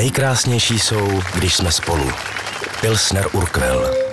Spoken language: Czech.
nejkrásnější jsou, když jsme spolu. Pilsner Urquell.